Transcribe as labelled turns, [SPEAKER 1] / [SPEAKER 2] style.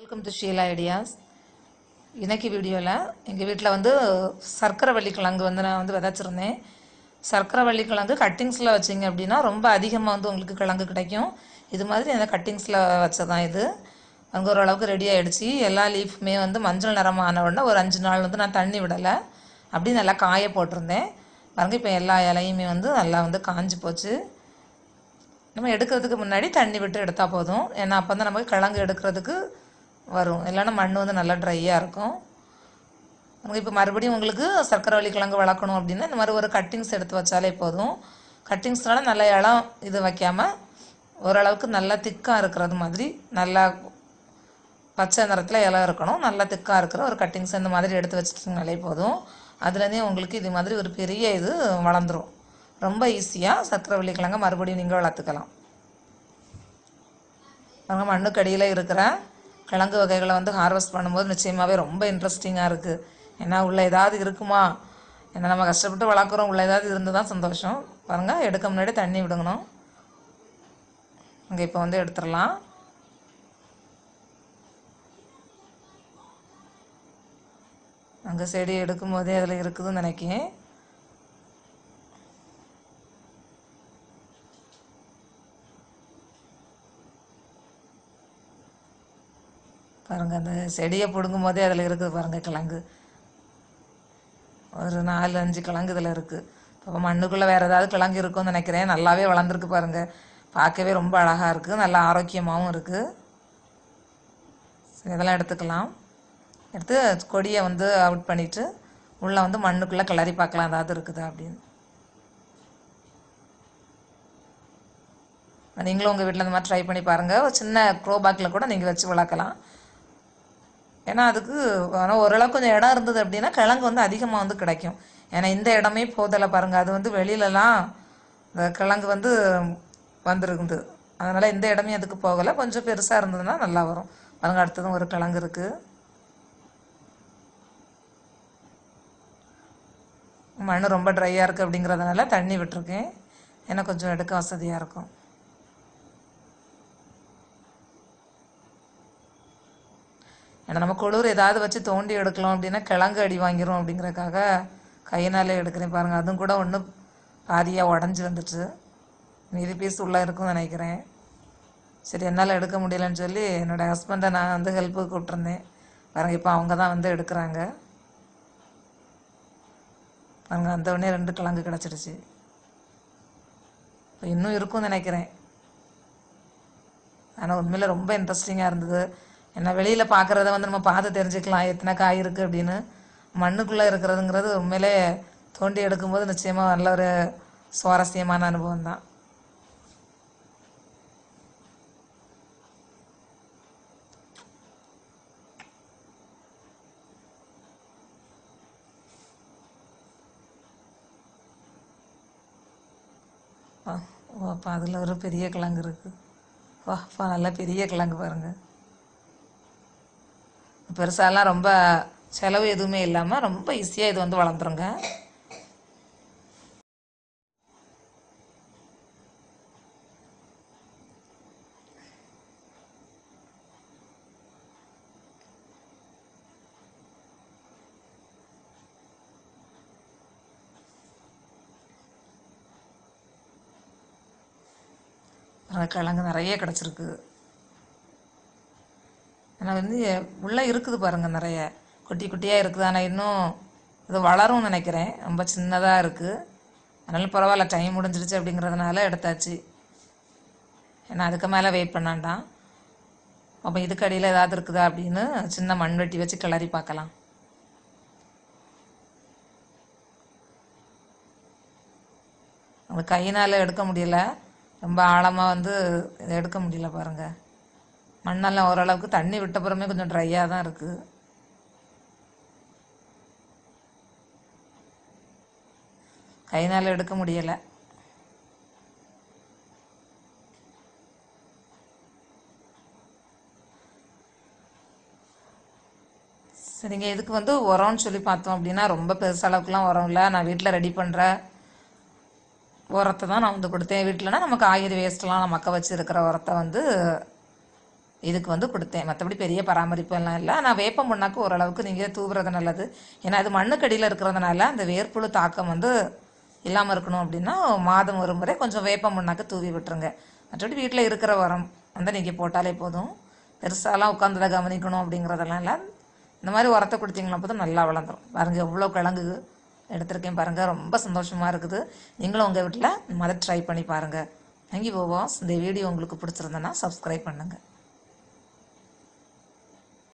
[SPEAKER 1] Welcome to Sheila ideas இன்னைக்கு வீடியோவில் எங்கள் வீட்டில் வந்து சர்க்கரை வள்ளிக்கிழங்கு வந்து நான் வந்து விதைச்சிருந்தேன். சர்க்கரை வள்ளிக்கிழங்கு கட்டிங்ஸில் வச்சிங்க அப்படின்னா ரொம்ப அதிகமாக வந்து உங்களுக்கு கிழங்கு கிடைக்கும். இது மாதிரி அந்த கட்டிங்ஸில் வச்சதான் இது. அங்கே ஓரளவுக்கு ரெடி ஆகிடுச்சு எல்லா லீஃபுமே வந்து மஞ்சள் நிறமாக ஆன உடனே ஒரு அஞ்சு நாள் வந்து நான் தண்ணி விடலை. அப்படி நல்லா காய போட்டிருந்தேன். பாருங்க இப்போ எல்லா இலையுமே வந்து நல்லா வந்து காஞ்சு போச்சு. நம்ம எடுக்கிறதுக்கு முன்னாடி தண்ணி விட்டு எடுத்தால் போதும். ஏன்னா அப்போ தான் நமக்கு கிழங்கு எடுக்கிறதுக்கு வரும். இல்லைன்னா மண் வந்து நல்லா ட்ரையாக இருக்கும். இப்போ மறுபடியும் உங்களுக்கு சர்க்கரை வள்ளி கிழங்கு வளர்க்கணும் அப்படின்னா இந்த மாதிரி ஒரு கட்டிங்ஸ் எடுத்து வச்சாலே போதும். கட்டிங்ஸ்னால நல்ல இடம் இது வைக்காமல் ஓரளவுக்கு நல்லா திக்காக இருக்கிறது மாதிரி நல்லா பச்சை நிறத்தில் இலை இருக்கணும். நல்லா திக்காக இருக்கிற ஒரு கட்டிங்ஸ் இந்த மாதிரி எடுத்து வச்சுட்டிங்கனாலே போதும். அதுலேருந்தே உங்களுக்கு இது மாதிரி ஒரு பெரிய இது வளர்ந்துரும். ரொம்ப ஈஸியாக சர்க்கரை வள்ளி கிழங்க மறுபடியும் நீங்கள் வளர்த்துக்கலாம் மண்ணுக்கடியில் இருக்கிற கிழங்கு வகைகளை வந்து ஹார்வெஸ்ட் பண்ணும்போது நிச்சயமாகவே ரொம்ப இன்ட்ரெஸ்டிங்காக இருக்குது ஏன்னா உள்ள ஏதாவது இருக்குமா? ஏன்னா நம்ம கஷ்டப்பட்டு வளர்க்குறோம். உள்ள ஏதாவது இருந்து தான் சந்தோஷம். பாருங்கள் எடுக்க முன்னாடி தண்ணி விடுங்கணும். அங்கே இப்போ வந்து எடுத்துடலாம். அங்கே செடி எடுக்கும் போதே அதில் இருக்குதுன்னு நினைக்கிறேன். பாருங்க அந்த செடியை பிடுங்கும் போதே அதில் இருக்குது பாருங்க கிழங்கு. ஒரு நாலு அஞ்சு கிழங்கு இதில் இருக்குது இப்போ மண்ணுக்குள்ளே வேறு ஏதாவது கிழங்கு இருக்கும்னு நினைக்கிறேன். நல்லாவே வளர்ந்துருக்கு பாருங்கள் பார்க்கவே ரொம்ப அழகாக இருக்குது நல்லா ஆரோக்கியமாகவும் இருக்குது இதெல்லாம் எடுத்துக்கலாம். எடுத்து கொடியை வந்து அவுட் பண்ணிவிட்டு உள்ளே வந்து மண்ணுக்குள்ளே கிளறி பார்க்கலாம். ஏதாவது இருக்குதா அப்படின்னு. நீங்களும் உங்கள் வீட்டில் இந்த மாதிரி ட்ரை பண்ணி பாருங்கள் ஒரு சின்ன க்ரோ பேக்கில் கூட நீங்கள் வச்சு வளர்க்கலாம். ஏன்னா அதுக்கு ஆனால் ஓரளவுக்கு கொஞ்சம் இடம் இருந்தது அப்படின்னா கிழங்கு வந்து அதிகமாக வந்து கிடைக்கும். ஏன்னா இந்த இடமே போதலை பாருங்கள் அது வந்து வெளியிலலாம் இந்த கிழங்கு வந்து வந்துருக்குது. அதனால் இந்த இடமே அதுக்கு போகலை. கொஞ்சம் பெருசாக இருந்ததுன்னா நல்லா வரும். பாருங்கள் அடுத்ததும் ஒரு கிழங்கு இருக்குது மண் ரொம்ப ட்ரையாக இருக்குது அப்படிங்கிறதுனால தண்ணி விட்டுருக்கேன். ஏன்னா கொஞ்சம் எடுக்க வசதியாக இருக்கும். ஏன்னா நம்ம குளிர் ஏதாவது வச்சு தோண்டி எடுக்கலாம் அப்படின்னா கிழங்கு அடி வாங்கிரும் அப்படிங்கிறதுக்காக கையினாலே எடுக்கிறேன் பாருங்கள் அதுவும் கூட ஒன்று பாதியாக உடஞ்சி வந்துடுச்சு மீதி பீஸ் உள்ளே இருக்கும்னு நினைக்கிறேன். சரி என்னால் எடுக்க முடியலன்னு சொல்லி என்னோடய ஹஸ்பண்டை நான் வந்து ஹெல்ப்புக்கு கூப்பிட்ருந்தேன் பாருங்க இப்போ அவங்க தான் வந்து எடுக்கிறாங்க. பாருங்க அந்த உடனே ரெண்டு கிழங்கு கிடச்சிடுச்சு. இப்போ இன்னும் இருக்கும்னு நினைக்கிறேன். ஆனால் உண்மையில் ரொம்ப இன்ட்ரெஸ்டிங்காக இருந்தது. ஏன்னா வெளியில் பார்க்குறத வந்து நம்ம பார்த்து தெரிஞ்சுக்கலாம். எத்தனை காய் இருக்குது அப்படின்னு மண்ணுக்குள்ளே இருக்கிறதுங்கிறது உண்மையிலே தோண்டி எடுக்கும்போது நிச்சயமாக நல்ல ஒரு சுவாரஸ்யமான அனுபவம் தான். வா ஓ அப்போ அதில் ஒரு பெரிய கிழங்கு இருக்குது வா அப்பா நல்லா பெரிய கிழங்கு பாருங்கள் பெருசாலாம் ரொம்ப செலவு எதுவுமே இல்லாமல் ரொம்ப ஈஸியாக இது வந்து வளர்ந்துருங்க. கிழங்கு நிறைய கிடச்சிருக்கு. ஆனால் வந்து உள்ளே இருக்குது பாருங்கள் நிறைய. குட்டி குட்டியாக இருக்குது. ஆனால் இன்னும் இது வளரும்னு நினைக்கிறேன். ரொம்ப சின்னதாக இருக்குது அதனால பரவாயில்ல டைம் முடிஞ்சிருச்சு அப்படிங்கிறதுனால எடுத்தாச்சு. ஏன்னா அதுக்கு மேலே வெயிட் பண்ணாண்டாம். அப்போ இதுக்கு அடியில் ஏதாவது இருக்குதா அப்படின்னு சின்ன மண் வெட்டி வச்சு கிளறி பார்க்கலாம். நம்ம கையினால் எடுக்க முடியல. ரொம்ப ஆழமாக வந்து இதை எடுக்க முடியல பாருங்கள் மண்ணெல்லாம் ஓரளவுக்கு தண்ணி விட்டப்புறமே கொஞ்சம் ட்ரையாக தான் இருக்குது கைனால் எடுக்க முடியலை. சரிங்க இதுக்கு வந்து உரம்னு சொல்லி பார்த்தோம் அப்படின்னா ரொம்ப பெருசளவுக்குலாம் உரம் இல்லை. நான் வீட்டில் ரெடி பண்ணுற உரத்தை தான் நான் வந்து கொடுத்தேன். வீட்டிலனா நம்ம காய்கறி வேஸ்ட்லாம் நம்ம மக்க வச்சு இருக்கிற உரத்தை வந்து இதுக்கு வந்து கொடுத்தேன். மற்றபடி பெரிய பராமரிப்பு எல்லாம் இல்லை. ஆனால் வேப்ப முன்னாக்கு ஓரளவுக்கு நீங்கள் தூவுறது நல்லது. ஏன்னா அது மண்ணுக்கடியில் இருக்கிறதுனால அந்த வேர்ப்புழு தாக்கம் வந்து இல்லாமல் இருக்கணும் அப்படின்னா மாதம் ஒரு முறை கொஞ்சம் வேப்ப முன்னாக்கு தூவி விட்டுருங்க. மற்றபடி வீட்டில் இருக்கிற உரம் வந்து நீங்கள் போட்டாலே போதும். பெருசாலாம் உட்காந்து கவனிக்கணும் அப்படிங்கிறதெல்லாம் இல்லை. இந்த மாதிரி உரத்தை கொடுத்தீங்கன்னா போதும் நல்லா வளர்ந்துரும். பாருங்கள் எவ்வளோ கிழங்கு எடுத்திருக்கேன் பாருங்கள் ரொம்ப சந்தோஷமாக இருக்குது. நீங்களும் உங்கள் வீட்டில் இந்த மாதிரி ட்ரை பண்ணி பாருங்கள் தேங்க்யூ போவோம். இந்த வீடியோ உங்களுக்கு பிடிச்சிருந்தேன்னா சப்ஸ்கிரைப் பண்ணுங்கள்